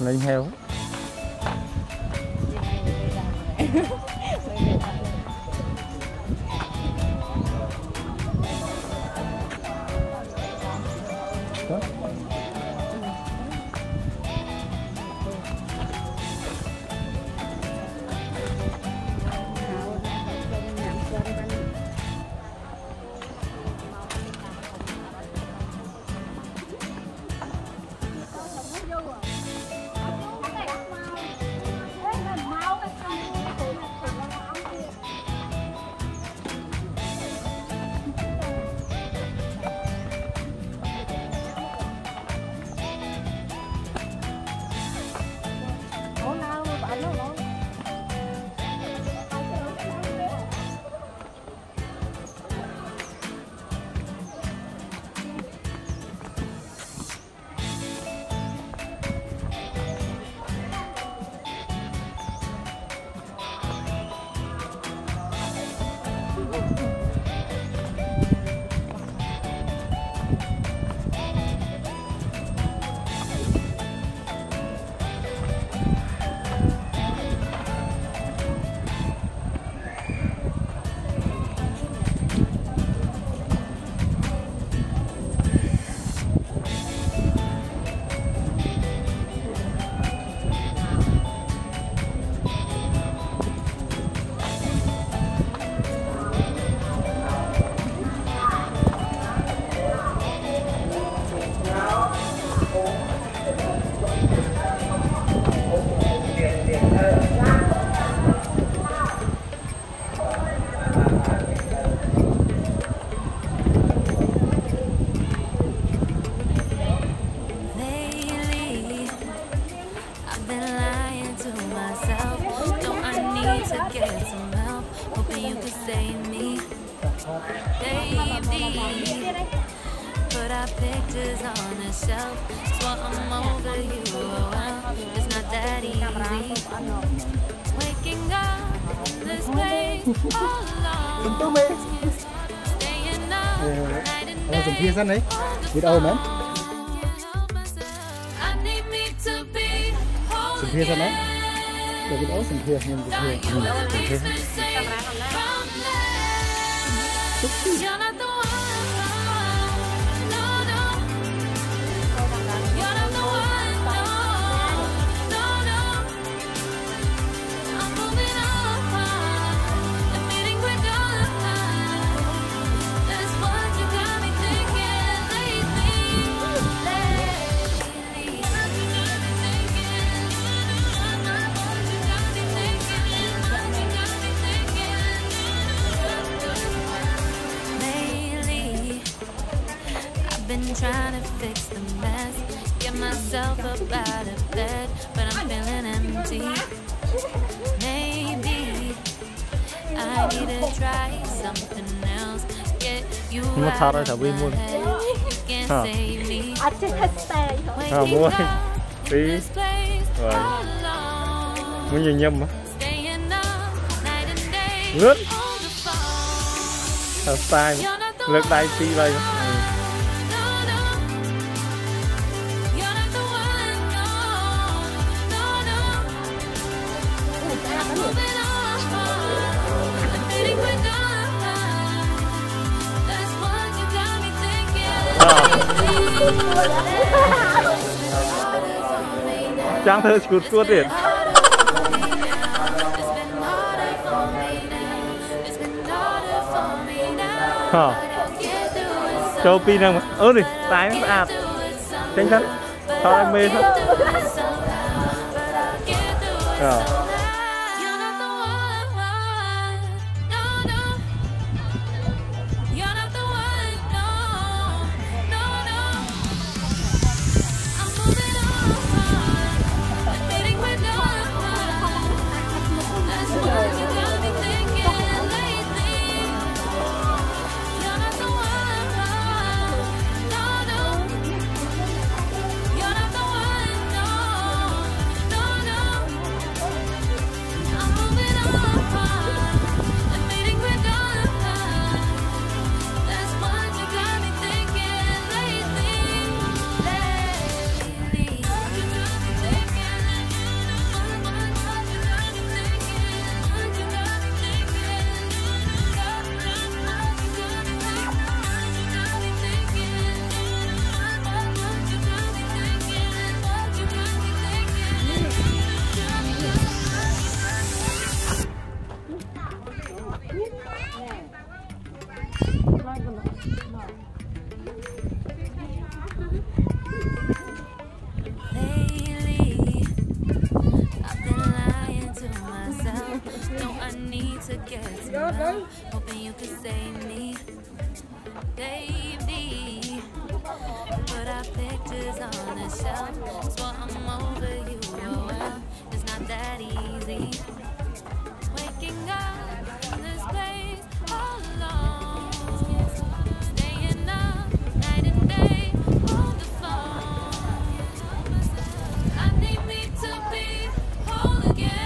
lên heo Đó. Save me, baby. Put our pictures on the shelf. I'm over you. Oh, well, it's not that easy. Waking up this place all alone. Staying up night and day. Der geht aus hm. und her, hin Hier. her. Mhm. Okay. Been trying to fix the mess. Get myself up out of bed, but I'm feeling empty. Maybe I need to try something else. Get you out of my head. You can't save me. Waking up tí this place Rồi. all alone. muốn nhìn nhầm á Staying up night and day Lướt. the lực tay tí đây Trang thơ chút chút đi Hả? Châu pin rằng ơ đi tay nó ạt Tránh thân. Sao em mê thôi Ờ Hoping you can save me, baby. Put our pictures on the shelf. Swore I'm over you. Oh well, it's not that easy. Waking up in this place all alone. Staying up night and day on the phone. I need me to be whole again.